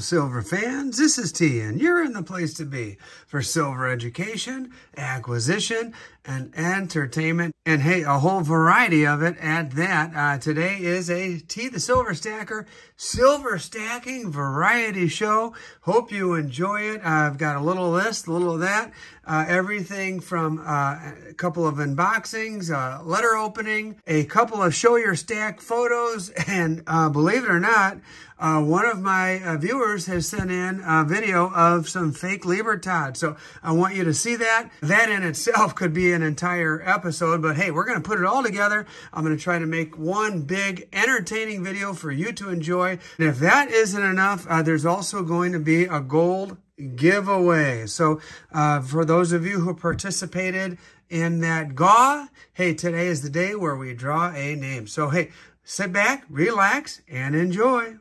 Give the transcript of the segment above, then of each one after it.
Silver fans. This is T, and you're in the place to be for silver education, acquisition, and entertainment. And hey, a whole variety of it at that. Uh, today is a T the Silver Stacker Silver Stacking Variety Show. Hope you enjoy it. Uh, I've got a little list, a little of that. Uh, everything from uh, a couple of unboxings, uh, letter opening, a couple of show your stack photos, and uh, believe it or not, uh, one of my viewers has sent in a video of some fake Libertad. So I want you to see that. That in itself could be an entire episode, but hey, we're going to put it all together. I'm going to try to make one big entertaining video for you to enjoy. And if that isn't enough, uh, there's also going to be a gold giveaway. So uh, for those of you who participated in that GAW, hey, today is the day where we draw a name. So hey, sit back, relax, and enjoy.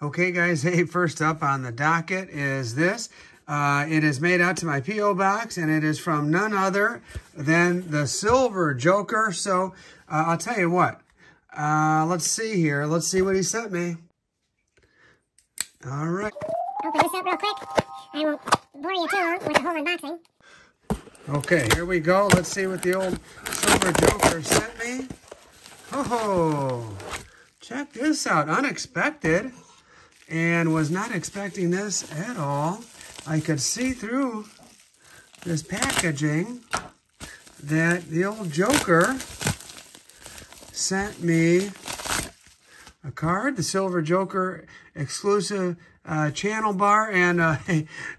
Okay, guys, hey, first up on the docket is this. Uh, it is made out to my P.O. box, and it is from none other than the Silver Joker. So uh, I'll tell you what. Uh, let's see here. Let's see what he sent me. All right. Open this up real quick. I won't bore you too long with the whole unboxing. Okay, here we go. Let's see what the old Silver Joker sent me. Oh, check this out. Unexpected. And was not expecting this at all. I could see through this packaging that the old Joker sent me a card, the Silver Joker exclusive uh, channel bar. And uh,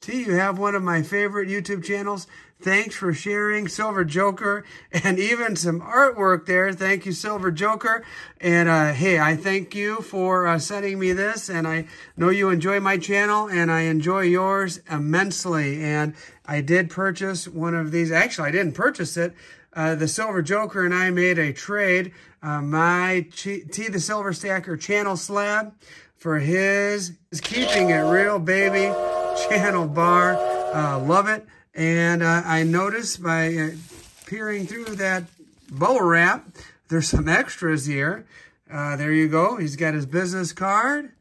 T, you have one of my favorite YouTube channels. Thanks for sharing Silver Joker and even some artwork there. Thank you, Silver Joker. And uh, hey, I thank you for uh, sending me this. And I know you enjoy my channel and I enjoy yours immensely. And I did purchase one of these. Actually, I didn't purchase it. Uh, the Silver Joker and I made a trade. Uh, my T the Silver Stacker channel slab for his, his keeping it real, baby channel bar. Uh, love it. And uh, I noticed by uh, peering through that bubble wrap, there's some extras here. Uh, there you go. He's got his business card,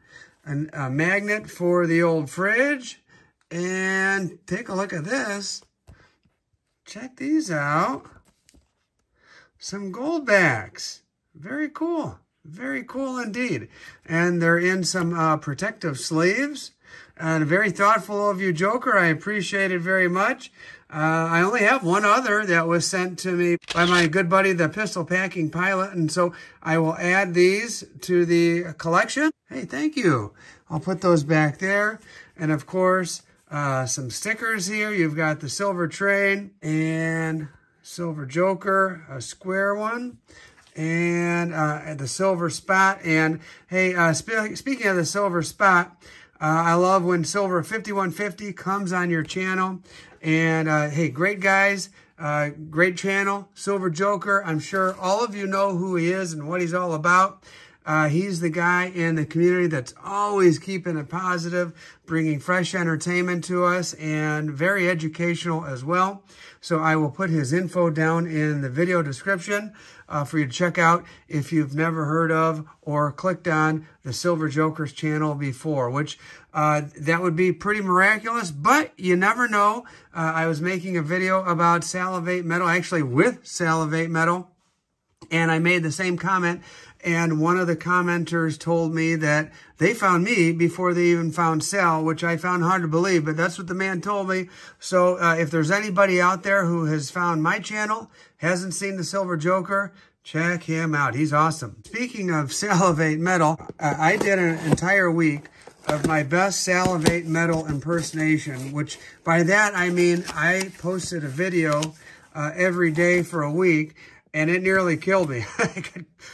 an, a magnet for the old fridge, and take a look at this. Check these out. Some Goldbacks. Very cool. Very cool indeed. And they're in some uh, protective sleeves. And very thoughtful of you, Joker. I appreciate it very much. Uh, I only have one other that was sent to me by my good buddy, the Pistol Packing Pilot. And so I will add these to the collection. Hey, thank you. I'll put those back there. And of course, uh, some stickers here. You've got the Silver Train and Silver Joker, a square one and uh, the silver spot. And hey, uh, sp speaking of the silver spot, uh, I love when Silver 5150 comes on your channel. And uh, hey, great guys, uh, great channel, Silver Joker. I'm sure all of you know who he is and what he's all about. Uh, he's the guy in the community that's always keeping it positive, bringing fresh entertainment to us, and very educational as well. So I will put his info down in the video description uh, for you to check out if you've never heard of or clicked on the Silver Jokers channel before, which uh, that would be pretty miraculous, but you never know. Uh, I was making a video about Salivate Metal, actually with Salivate Metal, and I made the same comment and one of the commenters told me that they found me before they even found Sal, which I found hard to believe, but that's what the man told me. So uh, if there's anybody out there who has found my channel, hasn't seen the Silver Joker, check him out. He's awesome. Speaking of Salivate Metal, uh, I did an entire week of my best Salivate Metal impersonation, which by that I mean I posted a video uh, every day for a week and it nearly killed me.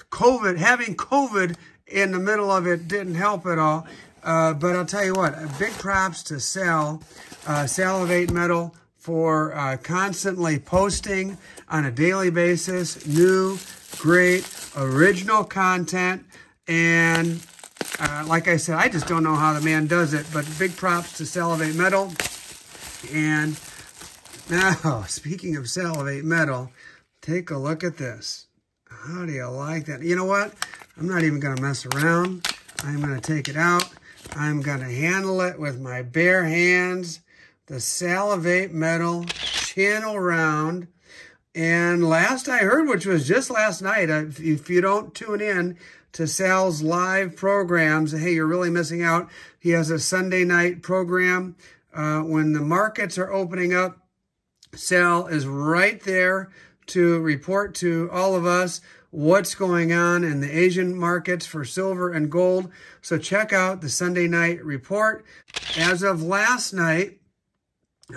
COVID, having COVID in the middle of it didn't help at all. Uh, but I'll tell you what, big props to Sal, uh, Salivate Metal, for uh, constantly posting on a daily basis new, great, original content. And uh, like I said, I just don't know how the man does it, but big props to Salivate Metal. And now, speaking of Salivate Metal, Take a look at this. How do you like that? You know what? I'm not even going to mess around. I'm going to take it out. I'm going to handle it with my bare hands. The Salivate Metal Channel Round. And last I heard, which was just last night, uh, if you don't tune in to Sal's live programs, hey, you're really missing out. He has a Sunday night program. Uh, when the markets are opening up, Sal is right there to report to all of us what's going on in the Asian markets for silver and gold. So check out the Sunday night report. As of last night,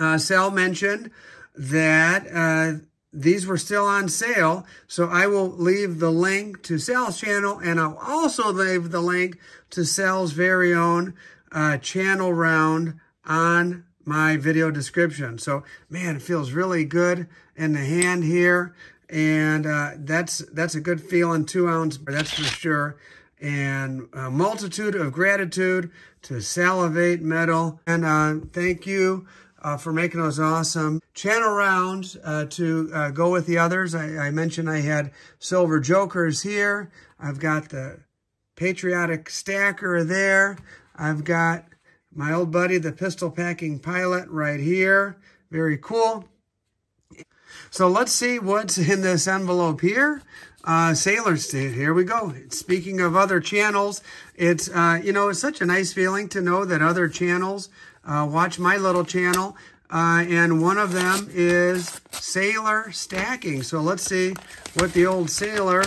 uh, Sal mentioned that uh, these were still on sale. So I will leave the link to Sal's channel and I'll also leave the link to Sal's very own uh, channel round on my video description. So, man, it feels really good in the hand here. And uh, that's that's a good feeling, two ounce, that's for sure. And a multitude of gratitude to Salivate Metal. And uh, thank you uh, for making those awesome channel rounds uh, to uh, go with the others. I, I, mentioned I had Silver Jokers here. I've got the Patriotic Stacker there. I've got my old buddy, the Pistol Packing Pilot right here. Very cool. So let's see what's in this envelope here. Uh, Sailors, here we go. Speaking of other channels, it's, uh, you know, it's such a nice feeling to know that other channels uh, watch my little channel. Uh, and one of them is Sailor Stacking. So let's see what the old Sailor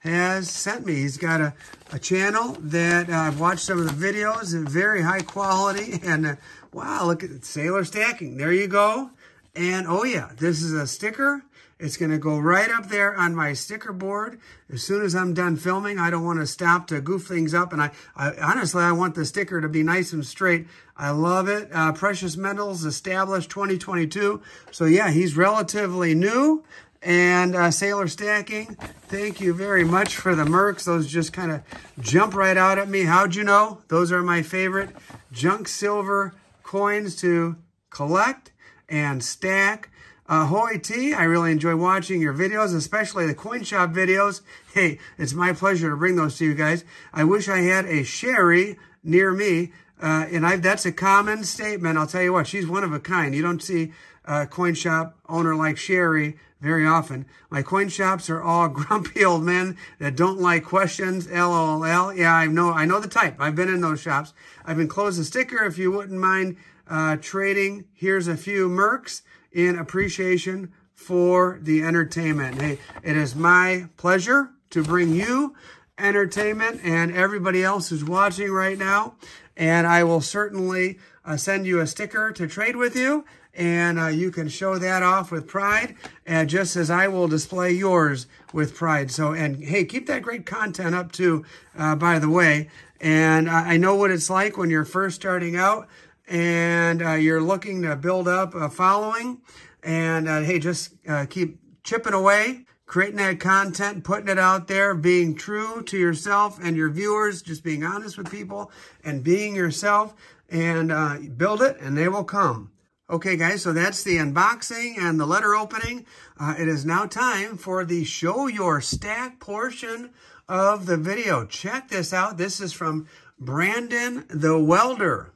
has sent me. He's got a, a channel that uh, I've watched some of the videos, very high quality. And uh, wow, look at Sailor Stacking. There you go. And oh yeah, this is a sticker. It's going to go right up there on my sticker board. As soon as I'm done filming, I don't want to stop to goof things up. And I, I honestly, I want the sticker to be nice and straight. I love it. Uh, Precious Metals established 2022. So yeah, he's relatively new. And uh, Sailor Stacking, thank you very much for the Mercs. Those just kind of jump right out at me. How'd you know? Those are my favorite junk silver coins to collect and stack. Uh, Hoy T, I really enjoy watching your videos, especially the coin shop videos. Hey, it's my pleasure to bring those to you guys. I wish I had a Sherry near me. Uh, and I, that's a common statement. I'll tell you what, she's one of a kind. You don't see a coin shop owner like Sherry very often. My coin shops are all grumpy old men that don't like questions. LOL. Yeah, I know. I know the type. I've been in those shops. I've been a sticker. If you wouldn't mind uh, trading, here's a few mercs in appreciation for the entertainment. Hey, it is my pleasure to bring you entertainment and everybody else who's watching right now. And I will certainly uh, send you a sticker to trade with you and uh, you can show that off with pride, and just as I will display yours with pride. So, and hey, keep that great content up too, uh, by the way. And I know what it's like when you're first starting out and uh, you're looking to build up a following. And uh, hey, just uh, keep chipping away, creating that content, putting it out there, being true to yourself and your viewers, just being honest with people and being yourself and uh, build it and they will come. Okay, guys, so that's the unboxing and the letter opening. Uh, it is now time for the show your stack portion of the video. Check this out. This is from Brandon the Welder.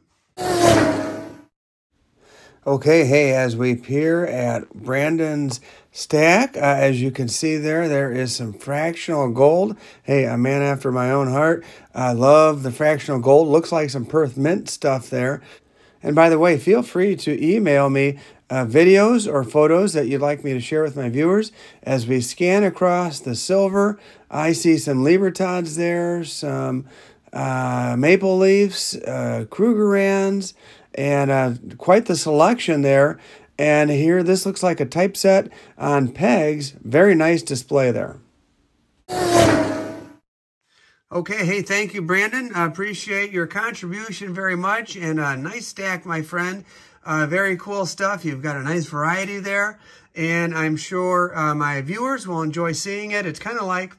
Okay, hey, as we peer at Brandon's stack, uh, as you can see there, there is some fractional gold. Hey, a man after my own heart. I love the fractional gold. Looks like some Perth Mint stuff there. And by the way, feel free to email me uh, videos or photos that you'd like me to share with my viewers. As we scan across the silver, I see some Libertads there, some uh, Maple leaves, uh, Krugerrands, and uh, quite the selection there. And here, this looks like a typeset on pegs. Very nice display there. Okay, hey, thank you, Brandon. I appreciate your contribution very much. And a nice stack, my friend. Uh, very cool stuff. You've got a nice variety there. And I'm sure uh, my viewers will enjoy seeing it. It's kind of like,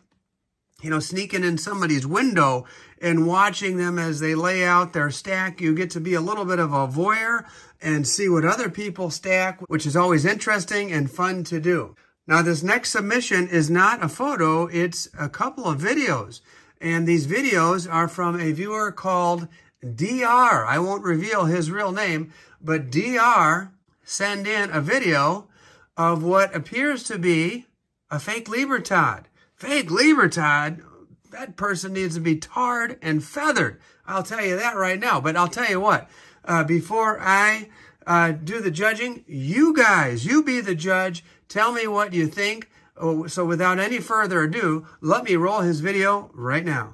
you know, sneaking in somebody's window and watching them as they lay out their stack. You get to be a little bit of a voyeur and see what other people stack, which is always interesting and fun to do. Now, this next submission is not a photo. It's a couple of videos. And these videos are from a viewer called DR. I won't reveal his real name, but DR send in a video of what appears to be a fake Libertad. Fake Libertad? That person needs to be tarred and feathered. I'll tell you that right now. But I'll tell you what, uh, before I uh, do the judging, you guys, you be the judge. Tell me what you think. Oh, so without any further ado, let me roll his video right now.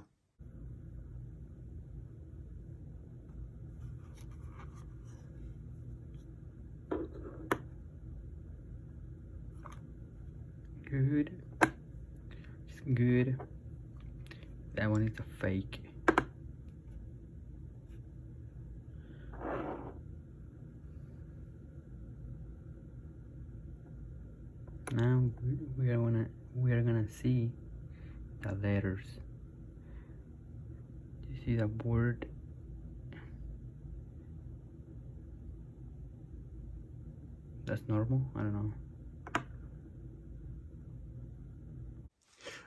Good. It's good. That one is a fake. Now we are gonna we are gonna see the letters. You see the word that's normal? I don't know.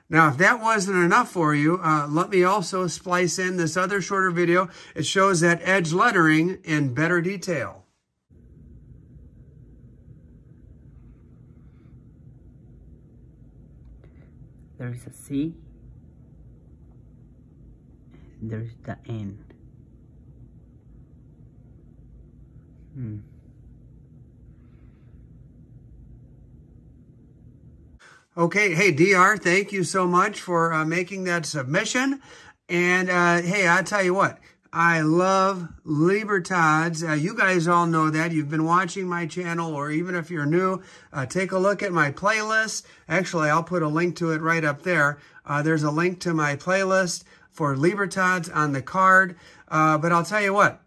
Now, if that wasn't enough for you, uh, let me also splice in this other shorter video. It shows that edge lettering in better detail. There is a C. There's the N. Hmm. Okay, hey, DR, thank you so much for uh, making that submission. And uh, hey, i tell you what, I love Libertads. Uh, you guys all know that. You've been watching my channel, or even if you're new, uh, take a look at my playlist. Actually, I'll put a link to it right up there. Uh, there's a link to my playlist for Libertads on the card. Uh, but I'll tell you what,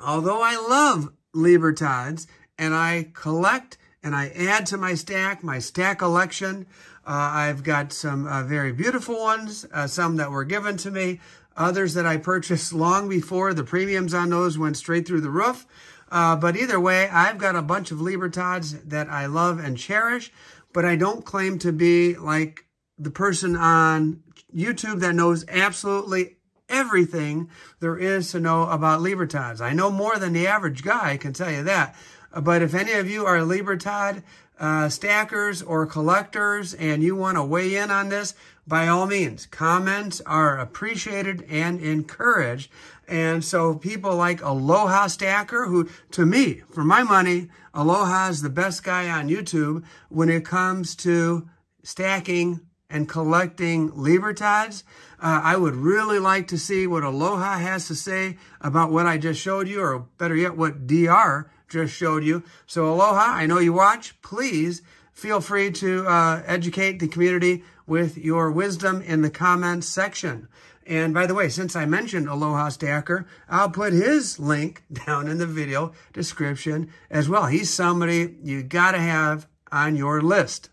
although I love Libertads and I collect and I add to my stack, my stack collection. Uh, I've got some uh, very beautiful ones, some that were given to me, others that I purchased long before. The premiums on those went straight through the roof. Uh, but either way, I've got a bunch of Libertads that I love and cherish, but I don't claim to be like the person on YouTube that knows absolutely everything there is to know about Libertads. I know more than the average guy, I can tell you that. But if any of you are Libertad uh, stackers or collectors and you want to weigh in on this, by all means, comments are appreciated and encouraged. And so people like Aloha Stacker, who to me, for my money, Aloha is the best guy on YouTube when it comes to stacking and collecting Libertads. Uh, I would really like to see what Aloha has to say about what I just showed you, or better yet, what DR just showed you. So aloha, I know you watch. Please feel free to uh, educate the community with your wisdom in the comments section. And by the way, since I mentioned Aloha Stacker, I'll put his link down in the video description as well. He's somebody you got to have on your list.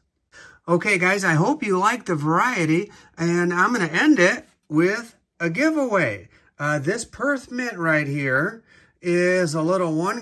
Okay, guys, I hope you like the variety, and I'm going to end it with a giveaway. Uh, this Perth Mint right here is a little one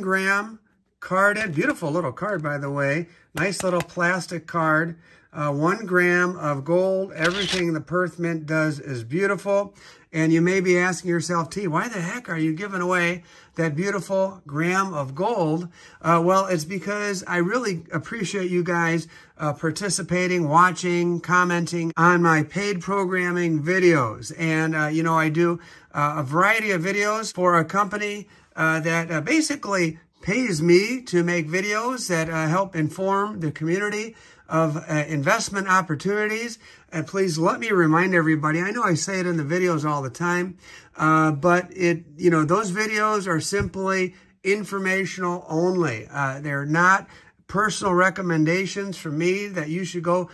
gram carded. Beautiful little card, by the way. Nice little plastic card. Uh, one gram of gold. Everything the Perth Mint does is beautiful. And you may be asking yourself, T, why the heck are you giving away that beautiful gram of gold? Uh, well, it's because I really appreciate you guys uh, participating, watching, commenting on my paid programming videos. And, uh, you know, I do uh, a variety of videos for a company uh, that uh, basically pays me to make videos that uh, help inform the community of uh, investment opportunities. And please let me remind everybody, I know I say it in the videos all the time, uh, but it, you know, those videos are simply informational only. Uh, they're not personal recommendations from me that you should go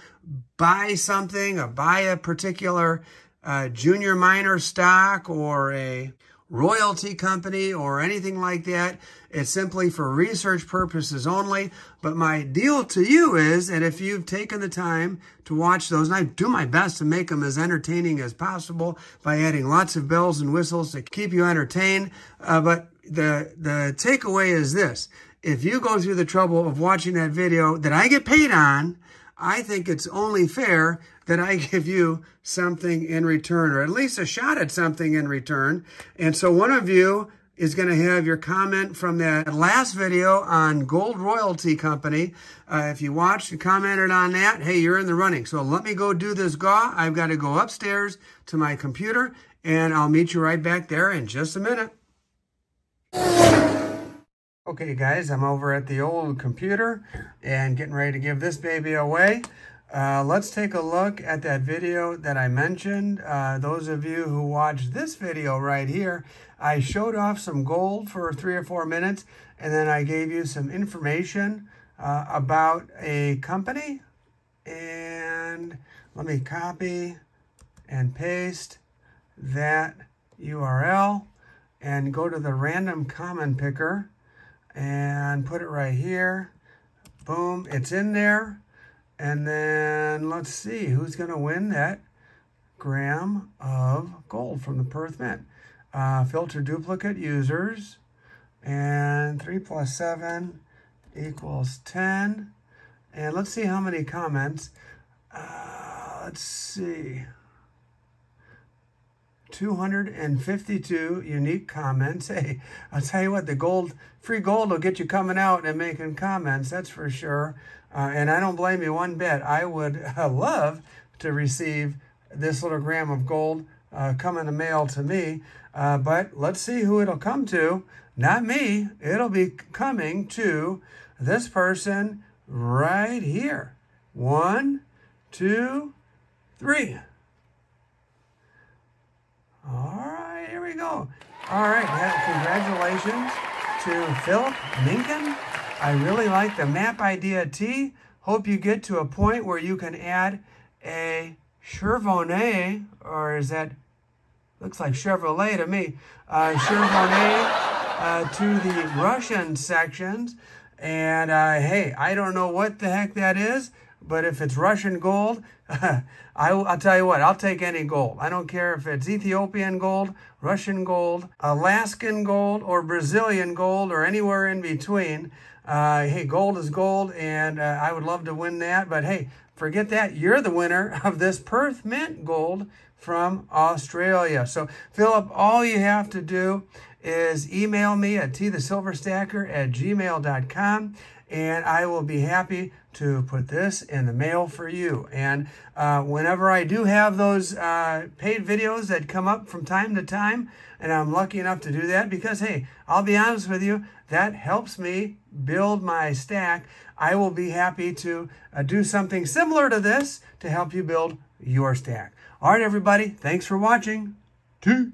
buy something or buy a particular uh, junior miner stock or a royalty company or anything like that. It's simply for research purposes only. But my deal to you is that if you've taken the time to watch those, and I do my best to make them as entertaining as possible by adding lots of bells and whistles to keep you entertained. Uh, but the, the takeaway is this. If you go through the trouble of watching that video that I get paid on, I think it's only fair that I give you something in return, or at least a shot at something in return. And so one of you is going to have your comment from that last video on Gold Royalty Company. Uh, if you watched and commented on that, hey, you're in the running. So let me go do this GAW. I've got to go upstairs to my computer, and I'll meet you right back there in just a minute. Okay, guys, I'm over at the old computer and getting ready to give this baby away. Uh, let's take a look at that video that I mentioned. Uh, those of you who watched this video right here, I showed off some gold for three or four minutes, and then I gave you some information uh, about a company. And let me copy and paste that URL and go to the random comment picker and put it right here. Boom, it's in there. And then let's see who's going to win that gram of gold from the Perth Mint. Uh, filter duplicate users. And 3 plus 7 equals 10. And let's see how many comments. Uh, let's see. 252 unique comments. Hey, I'll tell you what, the gold, free gold will get you coming out and making comments, that's for sure. Uh, and I don't blame you one bit. I would uh, love to receive this little gram of gold uh, come in the mail to me. Uh, but let's see who it'll come to. Not me. It'll be coming to this person right here. One, two, three. All right, here we go. All right, congratulations to Philip Minkin. I really like the map idea T. Hope you get to a point where you can add a Chevrolet, or is that, looks like Chevrolet to me, uh, Chevrolet uh, to the Russian sections. And uh, hey, I don't know what the heck that is, but if it's Russian gold, I, will tell you what, I'll take any gold. I don't care if it's Ethiopian gold, Russian gold, Alaskan gold, or Brazilian gold, or anywhere in between. Uh, hey, gold is gold, and uh, I would love to win that. But hey, forget that. You're the winner of this Perth Mint gold from Australia. So, Philip, all you have to do is email me at tthesilverstacker at gmail.com and I will be happy to put this in the mail for you. And uh, whenever I do have those uh, paid videos that come up from time to time, and I'm lucky enough to do that because, hey, I'll be honest with you, that helps me build my stack. I will be happy to uh, do something similar to this to help you build your stack. All right, everybody, thanks for watching. Two.